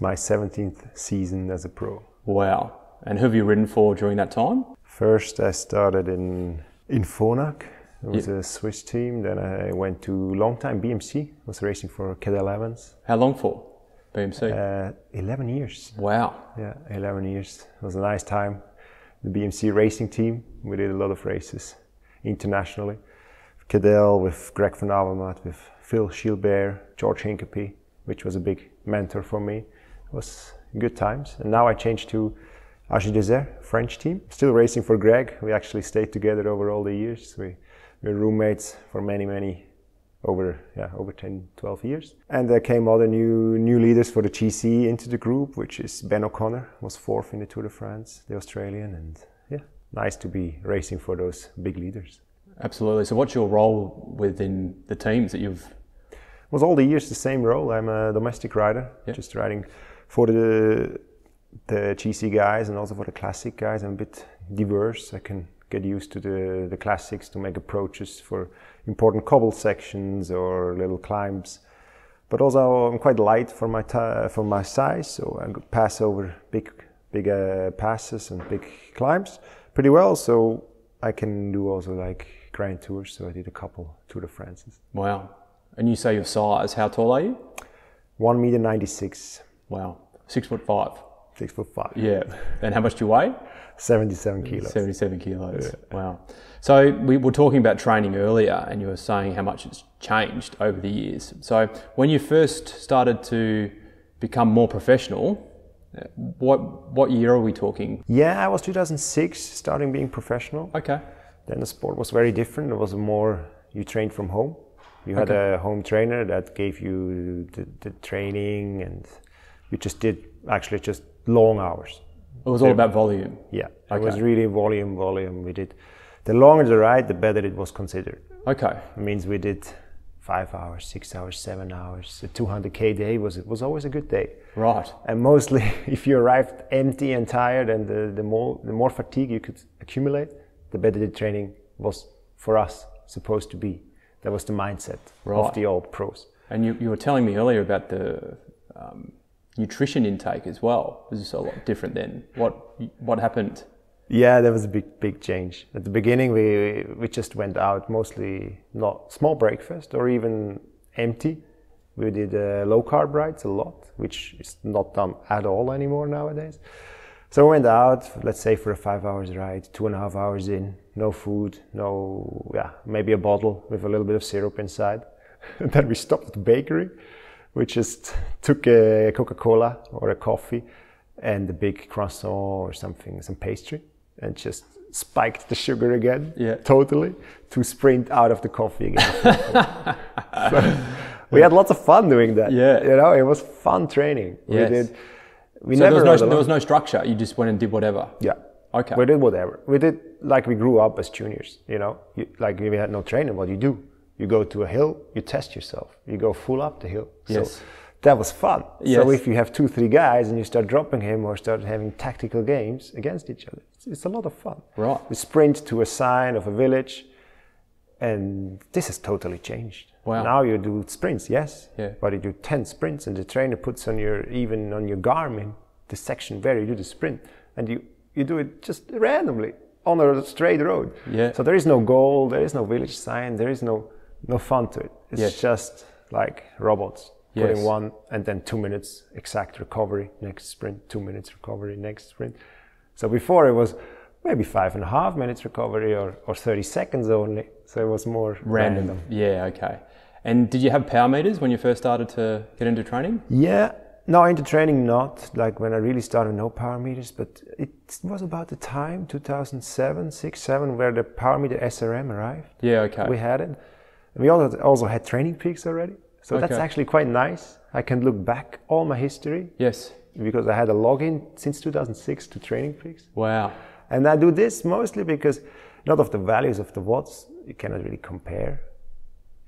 It's my 17th season as a pro. Wow. And who have you ridden for during that time? First, I started in in Phonak. It was a Swiss team. Then I went to long time BMC. I was racing for Cadel Evans. How long for BMC? Uh, 11 years. Wow. Yeah, 11 years. It was a nice time. The BMC racing team. We did a lot of races internationally. Cadel with Greg van Avermaet, with Phil Gilbert, George Hincapie, which was a big mentor for me. It was good times. And now I changed to AG2R, French team. Still racing for Greg. We actually stayed together over all the years. We were roommates for many, many over yeah over 10 12 years and there came other new new leaders for the gc into the group which is ben o'connor was fourth in the tour de france the australian and yeah nice to be racing for those big leaders absolutely so what's your role within the teams that you've was all the years the same role i'm a domestique rider yep. just riding for the the GC guys and also for the classic guys. I'm a bit diverse. I can get used to the, the classics to make approaches for important cobble sections or little climbs. But also I'm quite light for my for my size, so I pass over big big uh, passes and big climbs pretty well. So I can do also like grand tours. So I did a couple Tour de France's. Wow! And you say your size? How tall are you? One meter ninety six. Wow! Six foot five. Six foot five. Yeah. And how much do you weigh? 77 kilos. 77 kilos. Yeah. Wow. So we were talking about training earlier, and you were saying how much it's changed over the years. So when you first started to become more professional, what what year are we talking? Yeah, I was 2006 starting being professional. Okay. Then the sport was very different. It was more you trained from home. You had okay. a home trainer that gave you the, the training, and you just did actually just long hours. It was all about volume. Yeah, okay. it was really volume, volume. We did the longer the ride, the better it was considered. Okay, it means we did five hours, six hours, seven hours. A 200k day was it was always a good day. Right. And mostly, if you arrived empty and tired, and the, the more the more fatigue you could accumulate, the better the training was for us supposed to be. That was the mindset right. of the old pros. And you, you were telling me earlier about the um, nutrition intake as well was a lot different then. What what happened? Yeah, there was a big big change. At the beginning, we we just went out mostly not small breakfast or even empty. We did uh, low carb rides a lot, which is not done at all anymore nowadays. So we went out, let's say for a five hours ride, two and a half hours in, no food, no yeah, maybe a bottle with a little bit of syrup inside. then we stopped at the bakery we just took a Coca-Cola or a coffee and a big croissant or something, some pastry, and just spiked the sugar again, yeah. totally, to sprint out of the coffee again. so we had lots of fun doing that. Yeah, you know, it was fun training. Yes. We did. We so never there was, no, there was no structure. You just went and did whatever. Yeah. Okay. We did whatever. We did like we grew up as juniors. You know, you, like we had no training. What do you do? You go to a hill, you test yourself. You go full up the hill. Yes. So that was fun. Yes. So if you have two, three guys and you start dropping him or start having tactical games against each other, it's, it's a lot of fun. Right. We sprint to a sign of a village, and this has totally changed. Wow. Now you do sprints, yes, yeah. but you do ten sprints, and the trainer puts on your even on your Garmin the section where you do the sprint, and you you do it just randomly on a straight road. Yeah. So there is no goal, there is no village sign, there is no no fun to it. It's yes. just like robots yes. putting one and then two minutes exact recovery next sprint, two minutes recovery next sprint. So before it was maybe five and a half minutes recovery or, or 30 seconds only. So it was more random. random. Yeah, okay. And did you have power meters when you first started to get into training? Yeah, no, into training not. Like when I really started, no power meters, but it was about the time, 2007, 6, 7, where the power meter SRM arrived. Yeah, okay. We had it. We also also had TrainingPeaks already, so okay. that's actually quite nice. I can look back all my history. Yes. Because I had a login since 2006 to Training Peaks. Wow. And I do this mostly because not of the values of the watts you cannot really compare.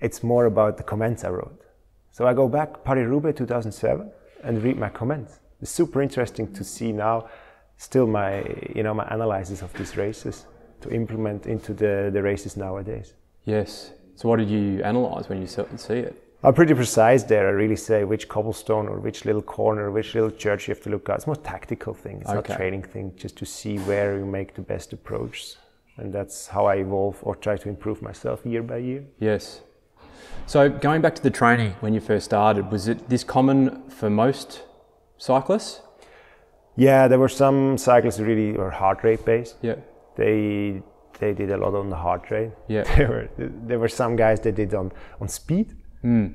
It's more about the comments I wrote. So I go back Paris-Roubaix 2007 and read my comments. It's super interesting to see now still my you know my analysis of these races to implement into the, the races nowadays. Yes, so what did you analyse when you see it? I'm pretty precise there. I really say which cobblestone or which little corner, which little church you have to look at. It's more tactical thing. It's not Okay. training thing. Just to see where you make the best approach, and that's how I evolve or try to improve myself year by year. Yes. So going back to the training when you first started, was it this common for most cyclists? Yeah, there were some cyclists who really were heart rate based. Yeah. They they did a lot on the hard rate. Yeah. There were there were some guys that did on on speed.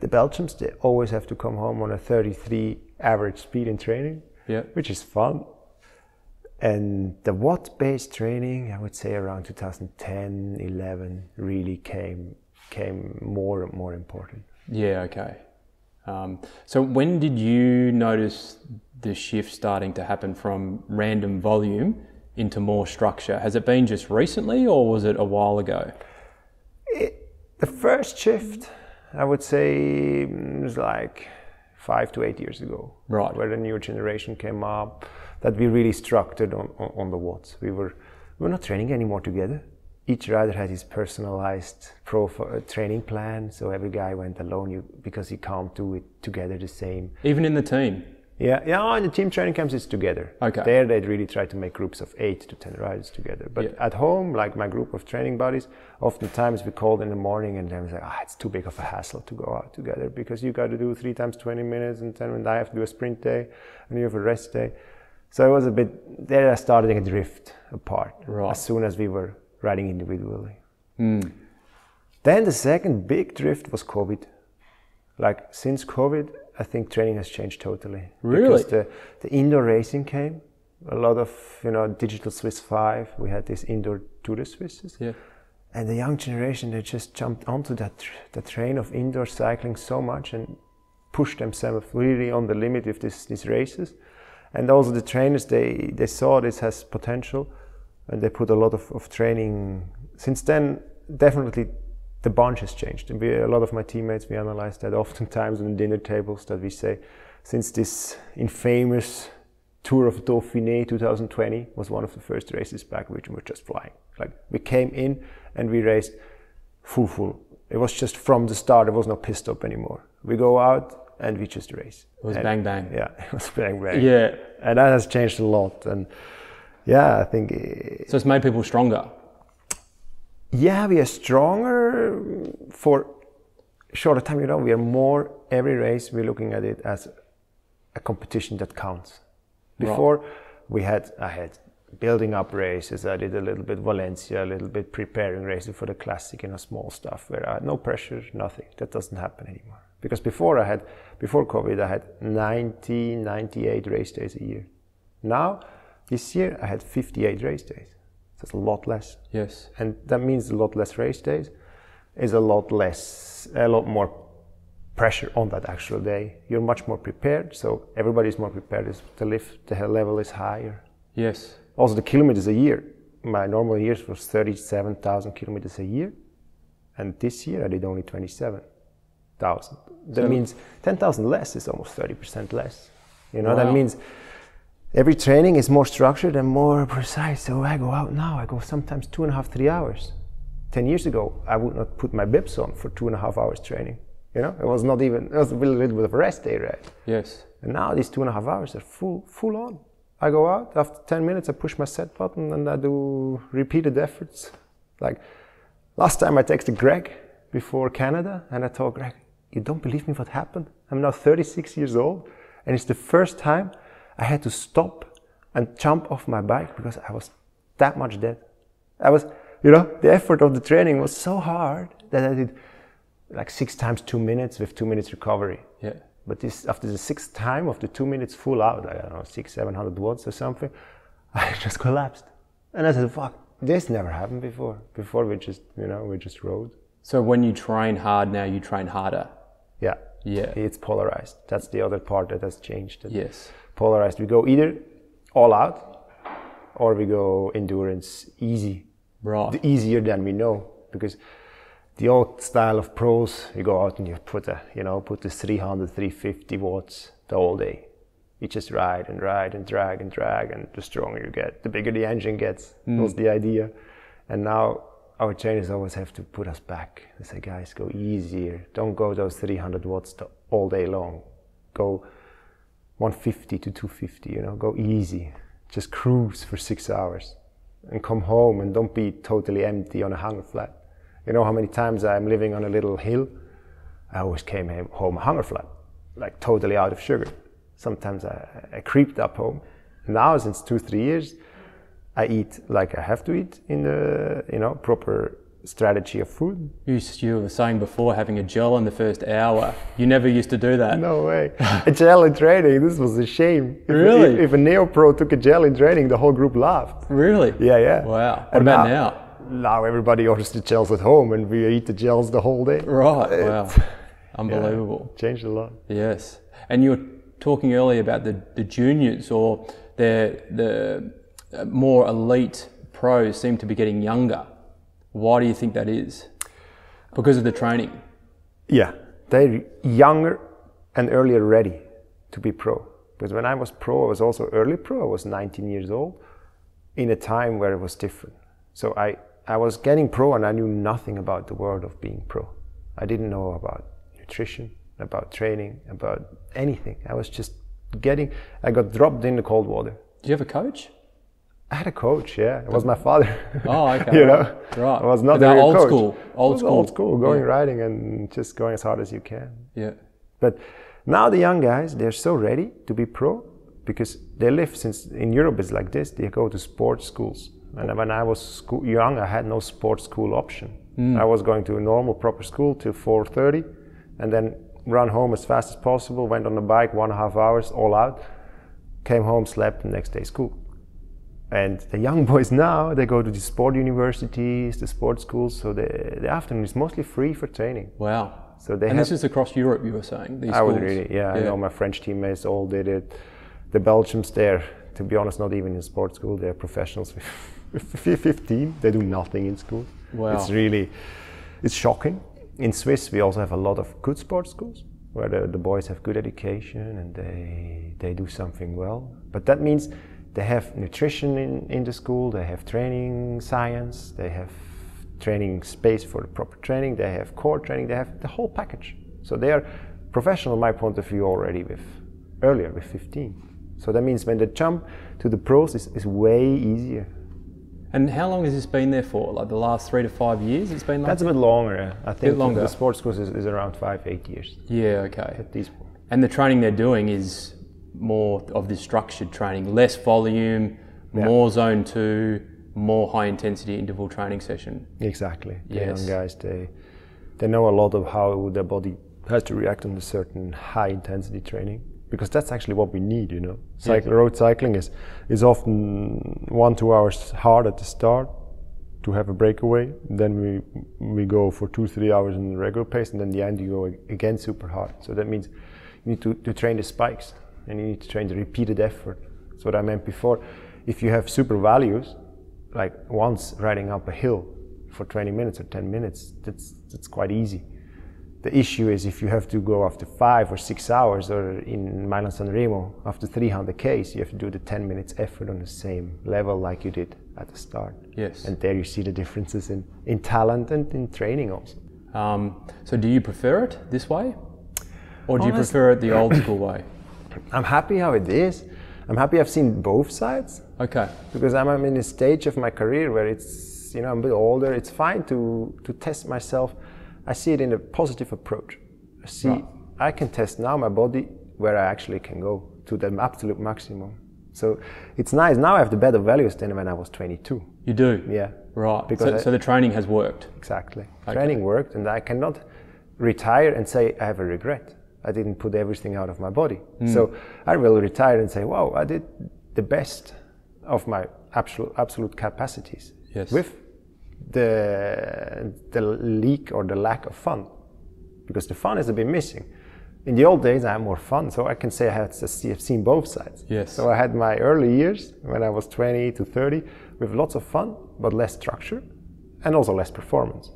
The Belgians they always have to come home on a 33 average speed in training, Yeah. which is fun. And the watt based training, I would say around 2010, 11, really came came more and more important. Yeah. Okay. Um, so when did you notice the shift starting to happen from random volume into more structure? Has it been just recently, or was it a while ago? The first shift, I would say, mm, was like five to eight years ago. Right. Where the new generation came up, that we really structured on, on, on the watts. We were we were not training anymore together. Each rider had his personalized profile, uh, training plan, so every guy went alone you, because he can't do it together the same. Even in the team. Yeah, yeah. In the team training camps, it's together. Okay. There, they'd really try to make groups of eight to ten riders together. But Yeah. at home, like my group of training buddies, oftentimes we called in the morning, and then we say, "Ah, it's too big of a hassle to go out together because you got to do three times twenty minutes, and then when I have to do a sprint day, and you have a rest day." So it was a bit. There, I started to drift apart Right. as soon as we were riding individually. Then the second big drift was COVID. Like since COVID, I think training has changed totally. Really? Because the, the indoor racing came. A lot of you know digital Swiss five. We had these indoor Tour de Swisses. Yeah. And the young generation, they just jumped onto that tr- the train of indoor cycling so much and pushed themselves really on the limit with this, these races. And also the trainers, they, they saw this has potential and they put a lot of, of training. Since then, definitely the bunch has changed. And we, a lot of my teammates, we analyze that oftentimes on dinner tables that we say, since this infamous Tour of Dauphiné 2020 was one of the first races back, which we were just flying. Like we came in and we raced full full. It was just from the start. There was no pit stop anymore. We go out and we just race. It was And- bang bang. Yeah, it was bang bang. Yeah. and that has changed a lot. And yeah, I think eh, So it's made people stronger. Yeah, we are stronger for shorter time. You know, we are more every race. We're looking at it as a competition that counts. Right. Before we had, I had building up races. I did a little bit Valencia, a little bit preparing races for the classic, and a small stuff where I had no pressure, nothing. That doesn't happen anymore. Because before I had, before COVID, I had 90, 98 race days a year. Now, this year, I had 58 race days. That's a lot less. Yes. and that means a lot less race days. Is a lot less a lot more pressure on that actual day. You're much more prepared so everybody's more prepared the lift the level is higher. Yes. also the kilometers a year. My normal years was 37,000 kilometers a year. And this year I did only 27,000 that So- means 10,000 less is almost 30% less. You know Wow. that means every training is more structured and more precise. So I go out now, I go sometimes two and a half, three hours. Ten years ago, I would not put my bibs on for two and a half hours training. You know, it was not even, it was a little bit of a rest day, right? Yes. And now these two and a half hours are full, full on. I go out, after 10 minutes, I push my set button and I do repeated efforts. Like last time I texted Greg before Canada and I told Greg, you don't believe me what happened? I'm now 36 years old and it's the first time I had to stop and jump off my bike because I was that much dead. I was, you know, the effort of the training was so hard that I did like six times two minutes with two minutes recovery. Yeah. But this after the sixth time of the two minutes full out, I don't know, six, seven hundred watts or something, I just collapsed. And I said, fuck, this never happened before. Before we just, you know, we just rode. So when you train hard now, you train harder. Yeah. Yeah. It's polarized. That's the other part that has changed. Yes. Polarized. We go either all out or we go endurance easy. Right. The easier than we know. Because the old style of pros, you go out and you put a, you know, put the 300, 350 watts the whole day. You just ride and ride and drag and drag, and the stronger you get, the bigger the engine gets. Hmm. Was the idea. And now our trainers always have to put us back. They say, guys, go easier. Don't go those 300 watts all day long. Go 150 to 250, you know, go easy. Just cruise for six hours and come home and don't be totally empty on a hunger flat. You know how many times I'm living on a little hill? I always came home hunger flat, like totally out of sugar. Sometimes I, I creeped up home. Now, since two, three years, I eat like I have to eat in the you know proper strategy of food. You, you were saying before having a gel in the first hour. You never used to do that. No way. a gel in training. This was a shame. If, really? If, if, a neo pro took a gel in training, the whole group laughed. Really? Yeah, yeah. Wow. What and about now, now? Now everybody orders the gels at home, and we eat the gels the whole day. Right. It, wow. Unbelievable. Yeah, changed a lot. Yes. And you were talking earlier about the, the juniors or the the uh, more elite pros seem to be getting younger. Why do you think that is? Because of the training? Yeah, they're younger and earlier ready to be pro. Because when I was pro, I was also early pro. I was 19 years old in a time where it was different. So I, I was getting pro and I knew nothing about the world of being pro. I didn't know about nutrition, about training, about anything. I was just getting, I got dropped in the cold water. Do you have a coach? I had a coach, yeah. It was my father. Oh, okay. you know, right. I was not a old coach. school. Old school. Old school, going yeah. riding and just going as hard as you can. Yeah. But now the young guys, they're so ready to be pro because they live since in Europe it's like this. They go to sports schools, and when I was school, young, I had no sports school option. Mm. I was going to a normal proper school till 4:30, and then run home as fast as possible. Went on the bike one and a half hours, all out. Came home, slept, next day school and the young boys now, they go to the sport universities, the sport schools, so the, the afternoon is mostly free for training. Wow. So they and have, this is across Europe, you were saying? These I would really, yeah, yeah, I know my French teammates all did it. The Belgians there, to be honest, not even in sports school, they're professionals with 15. They do nothing in school. Wow. It's really, it's shocking. In Swiss, we also have a lot of good sports schools where the, the boys have good education and they, they do something well. But that means they have nutrition in, in the school, they have training science, they have training space for the proper training, they have core training, they have the whole package. So they are professional, my point of view, already with earlier, with 15. So that means when the jump to the pros is, is way easier. And how long has this been there for? Like the last three to five years? It's been like that's a bit longer. I think longer. the sports course is, is, around five, eight years. Yeah, okay. At these. And the training they're doing is more of this structured training, less volume, yeah. more zone two, more high intensity interval training session. Exactly. Yes. The young guys, they they know a lot of how their body has to react on a certain high intensity training because that's actually what we need. You know, Cycle, yeah. road cycling is is often one two hours hard at the start to have a breakaway. Then we we go for two three hours in the regular pace, and then the end you go again super hard. So that means you need to, to train the spikes and you need to train the repeated effort. That's what I meant before. If you have super values, like once riding up a hill for 20 minutes or 10 minutes, that's, that's quite easy. The issue is if you have to go after five or six hours, or in Milan San Remo, after 300 Ks, you have to do the 10 minutes effort on the same level like you did at the start. Yes. And there you see the differences in, in talent and in training also. Um, so do you prefer it this way? Or do you prefer it the old school way? I'm happy how it is. I'm happy I've seen both sides. Okay. Because I'm, I'm in a stage of my career where it's, you know, I'm a bit older. It's fine to, to test myself. I see it in a positive approach. I see, right. I can test now my body where I actually can go to the absolute maximum. So it's nice. Now I have the better values than when I was 22. You do? Yeah. Right. Because so, I, so the training has worked? Exactly. Okay. Training worked, and I cannot retire and say I have a regret. I didn't put everything out of my body. Mm. So I will retire and say, wow, I did the best of my absolute, absolute capacities yes. with the, the leak or the lack of fun. Because the fun is a bit missing. In the old days, I had more fun, so I can say I had have seen both sides. Yes. So I had my early years when I was 20 to 30 with lots of fun, but less structure, and also less performance.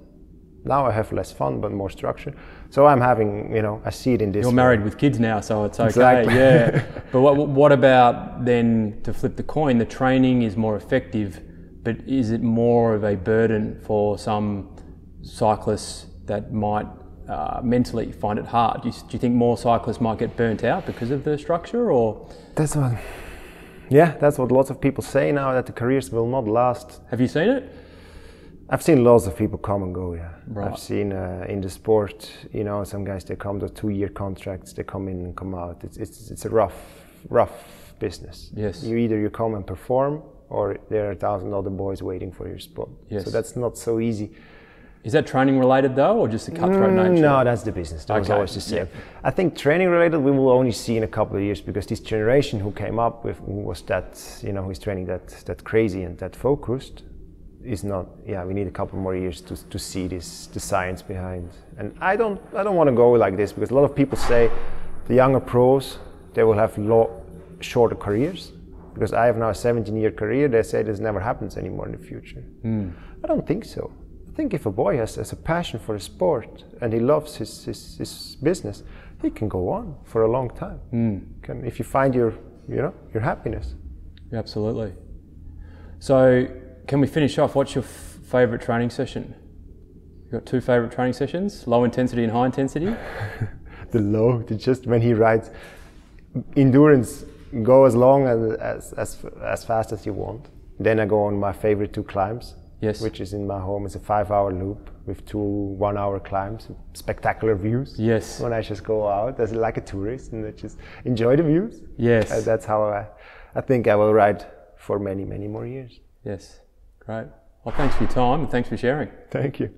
Now I have less fun but more structure. So I'm having, you know, I see it in this. You're married with kids now, so it's okay. Exactly. Yeah. but what, what about then to flip the coin? The training is more effective, but is it more of a burden for some cyclists that might uh, mentally find it hard? Do you, do you, think more cyclists might get burnt out because of the structure, or that's what? Yeah, that's what lots of people say now that the careers will not last. Have you seen it? I've seen lots of people come and go. Yeah, right. I've seen uh, in the sport. You know, some guys they come to two-year contracts. They come in and come out. It's it's it's a rough rough business. Yes. You either you come and perform, or there are a thousand other boys waiting for your spot. Yes. So that's not so easy. Is that training related though, or just the cutthroat mm, nature? No, that's the business. That okay. was always the same. Yeah. I think training related we will only see in a couple of years because this generation who came up with who was that you know who's training that that crazy and that focused is not. Yeah, we need a couple more years to to see this the science behind. And I don't I don't want to go like this because a lot of people say the younger pros they will have lo- shorter careers because I have now a 17 year career. They say this never happens anymore in the future. Mm. I don't think so. I think if a boy has, has a passion for a sport and he loves his, his, his business, he can go on for a long time. Mm. Can, if you find your, you know, your happiness. Absolutely. So, can we finish off? What's your f- favorite training session? You got two favorite training sessions: low intensity and high intensity. the low, just when he rides endurance, go as long as, as as as fast as you want. Then I go on my favorite two climbs yes. which is in my home. It's a five-hour loop with two one-hour climbs, spectacular views. Yes. When I just go out as like a tourist and I just enjoy the views. Yes. Uh, that's how I, I think I will ride for many, many more years. Yes. Great. Well, thanks for your time and thanks for sharing. Thank you.